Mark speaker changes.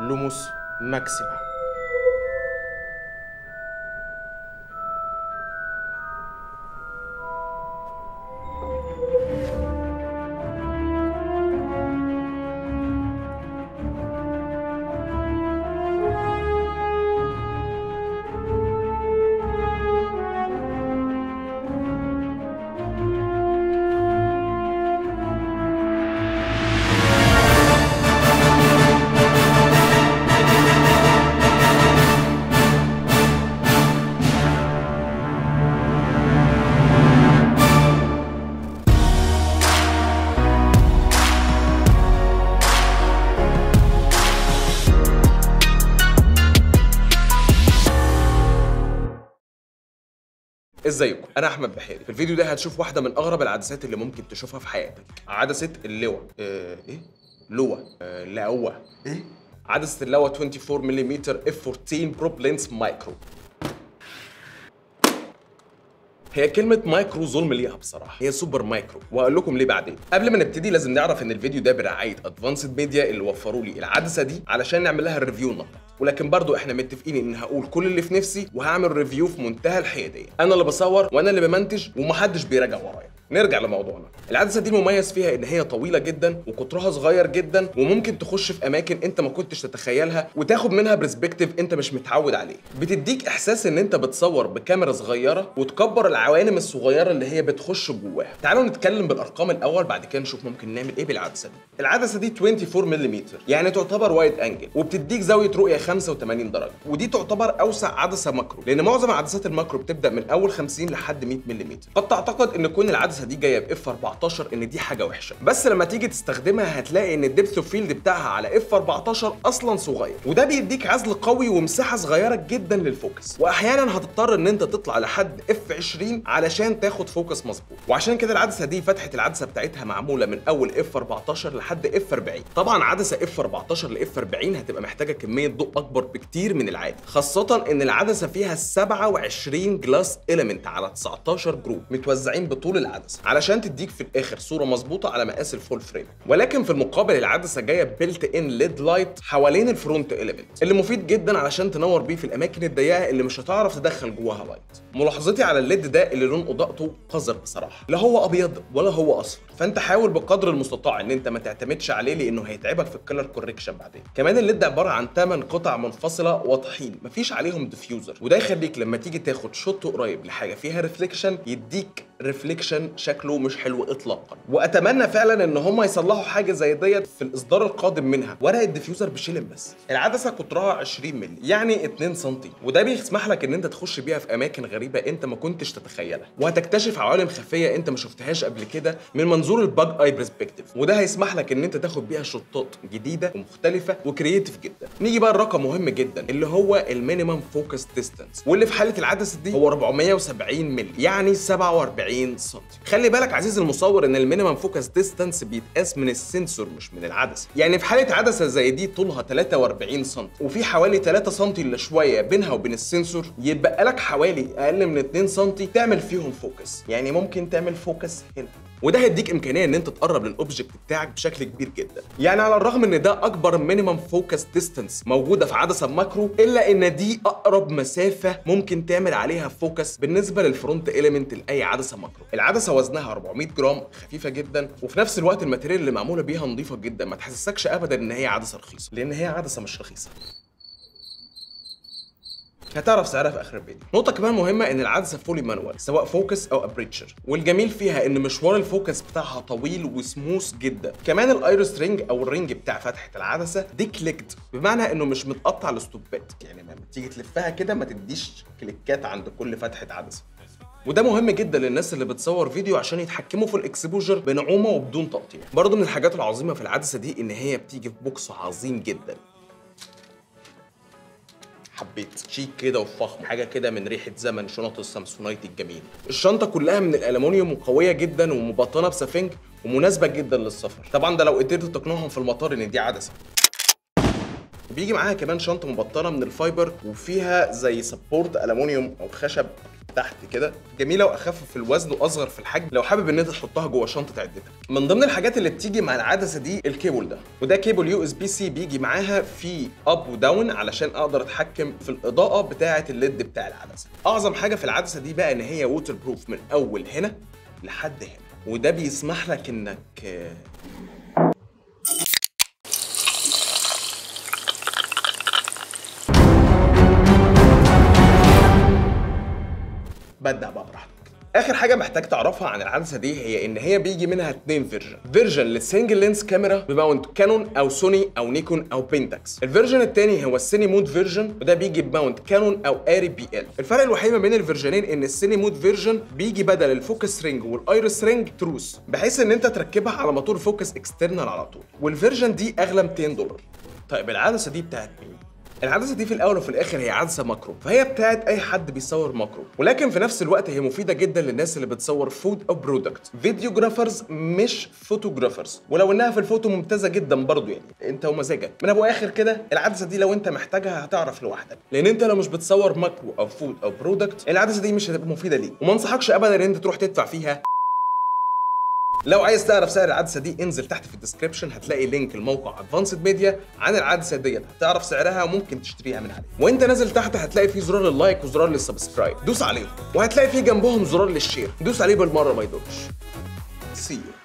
Speaker 1: lumus maxima ازيكم؟ أنا احمد بحيري. في الفيديو ده هتشوف واحدة من أغرب العدسات اللي ممكن تشوفها في حياتك. عدسة اللواء. آه إيه؟ آه لواء.
Speaker 2: إيه؟
Speaker 1: عدسة Laowa 24 ملم f 14 probe lens macro هي كلمة macro ظلم ليها بصراحة، هي super macro، وهقول لكم ليه بعدين. قبل ما نبتدي لازم نعرف إن الفيديو ده برعاية Advanced Media اللي وفروا لي العدسة دي علشان نعمل لها ال review النهارده، ولكن برضو إحنا متفقين إن هقول كل اللي في نفسي وهعمل review في منتهى الحيادية. أنا اللي بصور وأنا اللي بمنتج ومحدش بيراجع ورايا. نرجع لموضوعنا. العدسة دي المميز فيها إن هي طويلة جدا وقطرها صغير جدا وممكن تخش في أماكن أنت ما كنتش تتخيلها وتاخد منها perspective أنت مش متعود عليه. بتديك إحساس إن أنت بتصور بكاميرا صغيرة وتكبر العوالم الصغيرة اللي هي بتخش جواها. تعالوا نتكلم بالأرقام الأول بعد كده نشوف ممكن نعمل إيه بالعدسة دي. العدسة دي 24 ملم يعني تعتبر wide angle وبتديك زاوية رؤية 85 درجة ودي تعتبر أوسع عدسة macro لأن معظم عدسات ال macro بتبدأ من اول 50 لحد 100 ملم قد تعتقد إن كون العدسة دي جاية ب f 14 إن دي حاجة وحشة. بس لما تيجي تستخدمها هتلاقي إن ال depth of field بتاعها على f 14 أصلا صغير. وده بيديك عزل قوي ومساحة صغيرة جدا لل focus واحيانا هتضطر إن أنت تطلع لحد f 20 علشان تاخد focus مظبوط. وعشان كده العدسة دي فتحه العدسة بتاعتها معمولة من أول f 14 لحد f 40 طبعا عدسة f 14 ل f 40 هتبقى محتاجة كمية ضوء أكبر بكتير من العادي. خاصة إن العدسة فيها 27 glass element على 19 group متوزعين بطول العدسة. علشان تديك في الآخر صورة مظبوطة على مقاس ال full frame. ولكن في المقابل العدسة جاية built in LED light حوالين ال front element اللي مفيد جدا علشان تنور بيه في الأماكن الضيقة اللي مش هتعرف تدخل جواها light ملاحظتي على ال LED ده اللي لون أضاءته قذر بصراحة. لا هو أبيض ولا هو أصفر. فأنت حاول بقدر المستطاع إن أنت ما تعتمدش عليه لأنه هيتعبك في ال color correction بعدين. كمان ال LED عبارة عن 8 قطع منفصلة واضحين مفيش عليهم diffuser وده يخليك لما تيجي تاخد shot قريب لحاجة فيها reflection يديك reflection شكله مش حلو اطلاقا. وأتمنى فعلا إن هم يصلحوا حاجة زي ديت في الإصدار القادم منها. ورق ال diffuser بشيلن بس. العدسة قطرها 20 مللي يعني 2 سم وده بيسمح لك إن أنت تخش بيها في أماكن غريبة أنت ما كنتش تتخيلها. وهتكتشف عوالم خفية أنت ما شفتهاش قبل كده من منظور ال bug eye perspective وده هيسمح لك إن أنت تاخد بيها شطات جديدة ومختلفة و creative جدا. نيجي بقى الرقم مهم جدا اللي هو ال minimum focus distance واللي في حالة العدسة دي هو 470 مللي يعني 47 سم خلي بالك عزيزي المصور إن ال minimum focus distance بيتقاس من ال sensor مش من العدسة. يعني في حالة عدسة زي دي طولها 43 سم وفي حوالي 3 سم إلا شوية بينها وبين ال sensor يتبقى لك حوالي أقل من 2 سم تعمل فيهم focus. يعني ممكن تعمل focus هنا. وده هيديك إمكانية إن أنت تقرب لل object بتاعك بشكل كبير جدا. يعني على الرغم إن ده أكبر minimum focus distance موجودة في عدسة macro إلا إن دي أقرب مسافة ممكن تعمل عليها focus بالنسبة لل front element لأي عدسة macro العدسة وزنها 400 جرام خفيفة جدا وفي نفس الوقت ال material اللي معمولة بيها نظيفة جدا. ما تحسسكش ابدا إن هي عدسة رخيصة. لأن هي عدسة مش رخيصة. هتعرف سعرها في آخر الفيديو. نقطة كمان مهمة إن العدسة fully manual سواء focus أو aperture والجميل فيها إن مشوار ال focus بتاعها طويل وسموث جدا. كمان ال iris ring أو ال ring بتاع فتحة العدسة declicked بمعنى إنه مش متقطع لستوبات يعني لما تيجي تلفها كده ما تديش كليكات عند كل فتحة عدسة. وده مهم جدا للناس اللي بتصور فيديو عشان يتحكموا في ال exposure بنعومة وبدون تقطيع. برضه من الحاجات العظيمة في العدسة دي إن هي بتيجي في box عظيم جدا. حبيت. شيك كده وفخم. حاجة كده من ريحة زمن شنط السامسونايت الجميل الشنطة كلها من الالومنيوم وقوية جدا ومبطنة بسفنج ومناسبة جدا للسفر. طبعا ده لو قدرت تقنعهم في المطار إن دي عدسة. وبيجي معاها كمان شنطة مبطنة من ال fiber وفيها زي support الومنيوم أو خشب. تحت كده. جميلة وأخف في الوزن وأصغر في الحجم. لو حابب إن أنت تحطها جوه شنطة عدتك. من ضمن الحاجات اللي بتيجي مع العدسة دي الكيبل ده. وده cable USB-C بيجي معاها في up و down علشان أقدر أتحكم في الإضاءة بتاعة ال LED بتاع العدسة. أعظم حاجة في العدسة دي بقى إن هي waterproof من أول هنا لحد هنا. وده بيسمح لك إنك بدع بقى براحتك. آخر حاجة محتاج تعرفها عن العدسه دي هي إن هي بيجي منها اتنين version version لل single lens camera ب mount كانون أو سوني أو نيكون أو بينتاكس ال version الثاني هو ال cine mode version وده بيجي ب mount كانون أو ARRI PL. الفرق الوحيد ما بين ال version ين إن ال cine mode version بيجي بدل ال focus ring وال iris ring تروس بحيث إن أنت تركبها على motor focus external على طول. وال version دي أغلى 200 دولار. طيب العدسه دي بتاعت مين؟ العدسة دي في الأول وفي الآخر هي عدسة macro فهي بتاعت أي حد بيصور macro ولكن في نفس الوقت هي مفيدة جدا للناس اللي بتصور food أو product videographers مش photographers ولو إنها في الفوتو ممتازة جدا برضو يعني. أنت ومزاجك. من أبو آخر كده العدسة دي لو أنت محتاجها هتعرف لوحدك. لأن أنت لو مش بتصور macro أو food أو product العدسة دي مش هتبقى مفيدة ليك. وما أنصحكش ابدا إن أنت تروح تدفع فيها. لو عايز تعرف سعر العدسة دي انزل تحت في ال description هتلاقي link الموقع Advanced Media عن العدسة ديت. هتعرف سعرها وممكن تشتريها من عليه. وانت نازل تحت هتلاقي في زرار ال like وزرار لل subscribe. دوس عليهم. وهتلاقي في جنبهم زرار لل share. دوس عليه بالمرة ما يضرش. see you